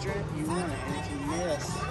strip You want it, and you miss.